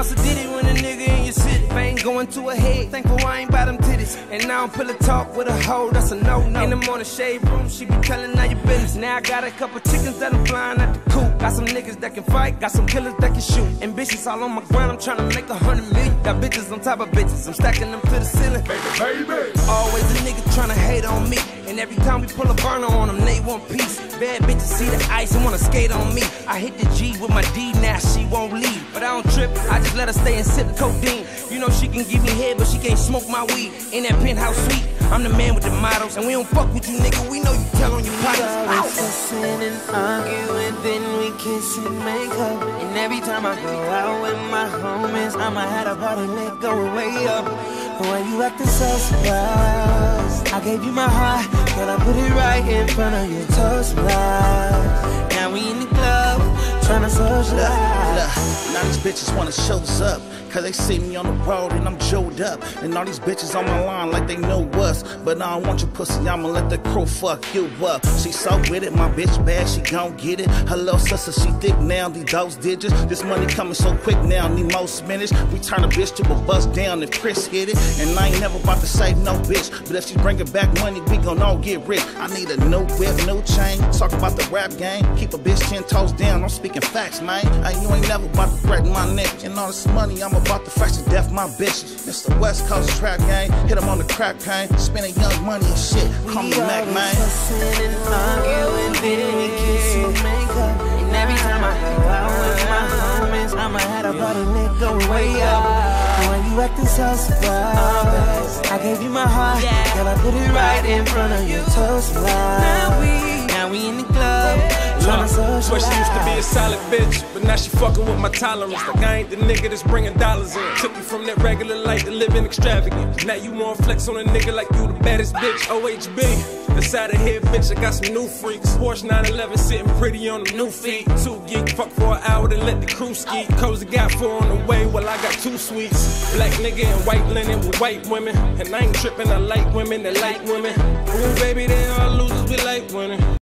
also did it when a nigga in your city. Fame going to a head, thankful I ain't by them titties. And now I'm pillow talk with a hoe, that's a no no. In the morning shade room, she be telling all your business. Now I got a couple chickens that I'm flying at the coop. Got some niggas that can fight, got some killers that can shoot. And bitches all on my grind, I'm trying to make a hundred million. Got bitches on top of bitches, I'm stacking them to the ceiling. Baby, baby. Always a nigga tryna hate on me. And every time we pull a burner on them, they want peace. Bad bitches see the ice and wanna skate on me. I hit the G with my D, let her stay and sip codeine. You know she can give me head, but she can't smoke my weed. In that penthouse suite, I'm the man with the models. And we don't fuck with you, nigga, we know you tell on your partners. always fussing and arguing, then we kiss and make up. And every time I go out with my homies, I'ma have a party lit going way up. But why you acting so surprised? I gave you my heart, girl, I put it right in front of your toast light. Now we in the now these bitches wanna shows up. Cause they see me on the road and I'm joled up. And all these bitches on my line like they know us. But I don't want your pussy, I'ma let the crew fuck you up. She so with it, my bitch bad, she gon' get it. Her Hello, sister, she thick now, these those digits. This money coming so quick now, need more spinach. We turn a bitch to a bust down if Chris hit it. And I ain't never about to say no bitch. But if she bringing back money, we gon' all get rich. I need a new whip, new chain. Talk about the rap game. Keep a bitch ten toes down, I'm speaking facts, man. Hey, you ain't never about to threaten my neck. And all this money, I'm about to fresh to death my bitches. It's the West Coast trap game. Hit 'em on the crack cane. Spending young money and shit. Call me We Mac, man. fussing and arguing, then kiss make up. And every time I go out with my homies, I'ma have a party lit going way up. And when you acting so surprised, I gave you my heart, girl, I put it right in front of your toast line. Now we, swear she used to be a solid bitch, but now she fucking with my tolerance. Like I ain't the nigga that's bringing dollars in. Took you from that regular life to living extravagant. Now you want flex on a nigga like you the baddest bitch. OHB. Inside of here, bitch, I got some new freaks. Porsche 911 sitting pretty on them new feet. Two geek, fuck for an hour, then let the crew ski. Cozy got four on the way, well, I got two suites. Black nigga in white linen with white women. And I ain't tripping, I like women that like women. Ooh, baby, they all losers, we like winning.